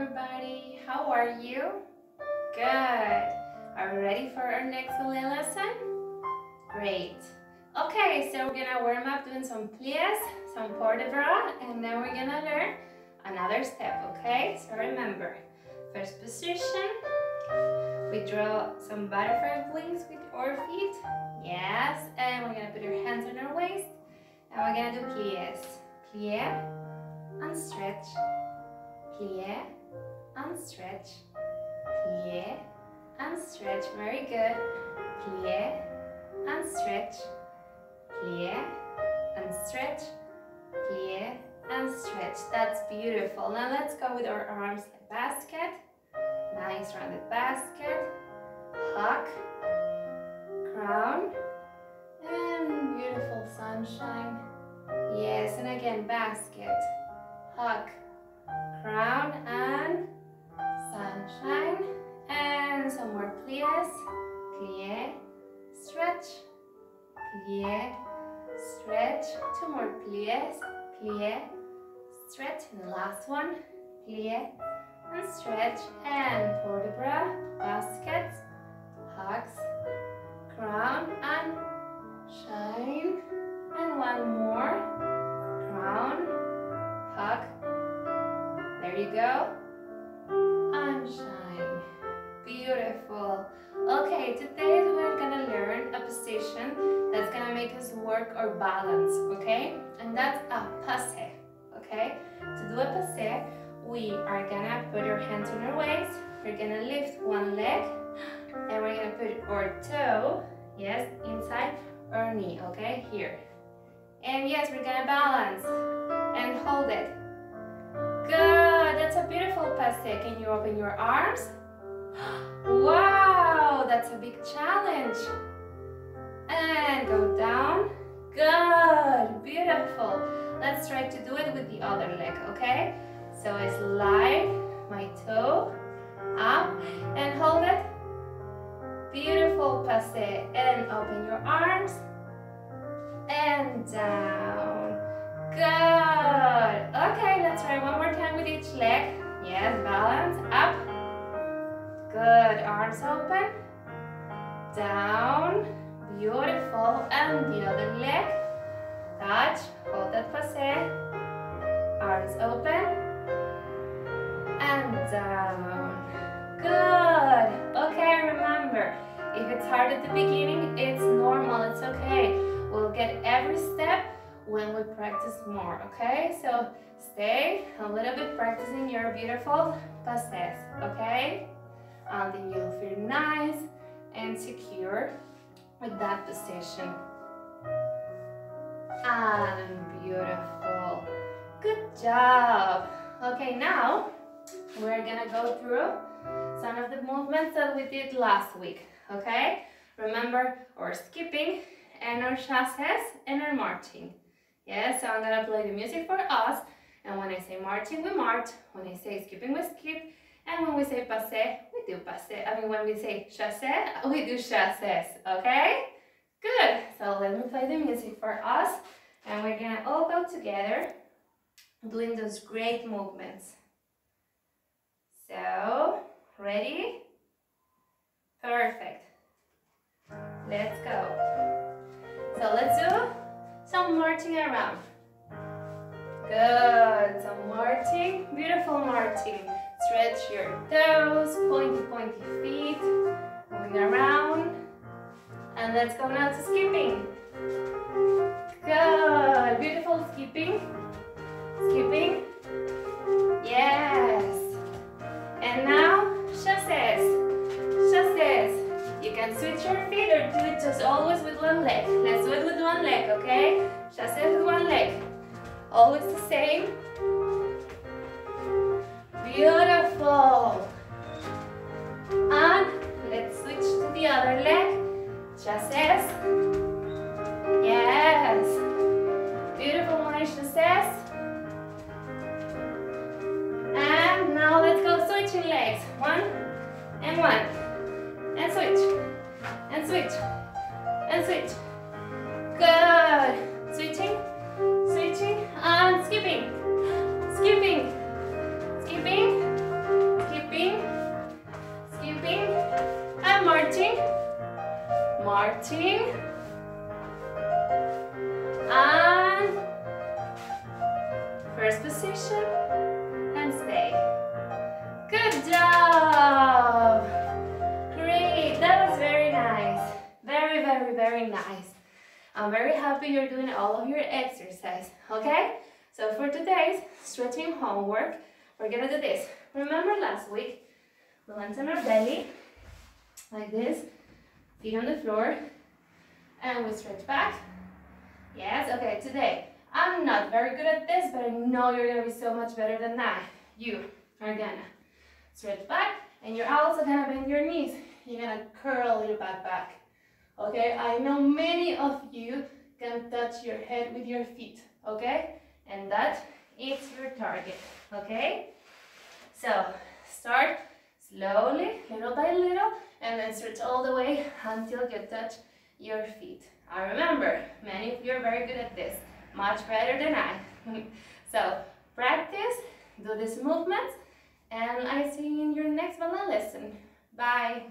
everybody. How are you? Good. Are we ready for our next ballet lesson? Great. Okay, so we're gonna warm up doing some pliés, some port de bras, and then we're gonna learn another step, okay? So remember, first position, we draw some butterfly wings with our feet. Yes, and we're gonna put our hands on our waist, and we're gonna do pliés. Plié, and stretch, plié, and stretch, plié, and stretch. Very good. Plié, and stretch, plié, and stretch, plié, and stretch. That's beautiful. Now let's go with our arms like basket. Nice rounded basket. Hug, crown, and beautiful sunshine. Yes, and again, basket, hug, pliés. Plié, stretch, plié, stretch. Two more pliés. Plié, stretch. And the last one, plié, and stretch. And port de bras, basket, hugs, crown, and shine. And one more. Crown. Hug. There you go. Okay, today we're gonna learn a position that's gonna make us work our balance, okay? And that's a passe, okay? To do a passe, we are gonna put our hands on our waist. We're gonna lift one leg and we're gonna put our toe, yes, inside our knee, okay? Here. And yes, we're gonna balance and hold it. Good, that's a beautiful passe. Can you open your arms? Wow, that's a big challenge. And go down. Good, beautiful. Let's try to do it with the other leg, okay? So I slide my toe up and hold it. Beautiful passe. And open your arms and down. Good. Okay, let's try one more time with each leg. Yes, balance. Up. Good. Arms open. Down. Beautiful. And the other leg. Touch. Hold that passe. Arms open. And down. Good. Okay, remember, if it's hard at the beginning, it's normal. It's okay. We'll get every step when we practice more, okay? So stay a little bit practicing your beautiful passes, okay? And then you'll feel nice and secure with that position. And ah, beautiful. Good job. Okay, now we're gonna go through some of the movements that we did last week, okay? Remember our skipping and our chasses and our marching. Yes, so I'm gonna play the music for us. And when I say marching, we march. When I say skipping, we skip. And when we say passe, we do passe. I mean, when we say chasse, we do chasses, okay? Good, so let me play the music for us. And we're gonna all go together doing those great movements. So, ready? Perfect. Let's go. So let's do some marching around. Good, some marching, beautiful marching. Stretch your toes, pointy, pointy feet, moving around. And let's go now to skipping. Good, beautiful skipping. Skipping. Yes. And now, chasses. Chasses. You can switch your feet or do it just always with one leg. Let's do it with one leg, okay? Chasses with one leg. Always the same. Beautiful. And let's switch to the other leg. Chasses. Yes. Beautiful more chasses. And now let's go switching legs. One and one. And switch. And switch. And switch. Good. Very, very, nice. I'm very happy you're doing all of your exercise, okay? So for today's stretching homework, we're gonna do this. Remember last week, we went on our belly, like this, feet on the floor, and we stretch back. Yes, okay, today, I'm not very good at this, but I know you're gonna be so much better than that. You are gonna stretch back, and you're also gonna bend your knees. You're gonna curl your back back. Okay, I know many of you can touch your head with your feet, okay? And that is your target, okay? So, start slowly, little by little, and then stretch all the way until you touch your feet. I remember, many of you are very good at this, much better than I. so, practice, do these movements, and I see you in your next ballet lesson. Bye!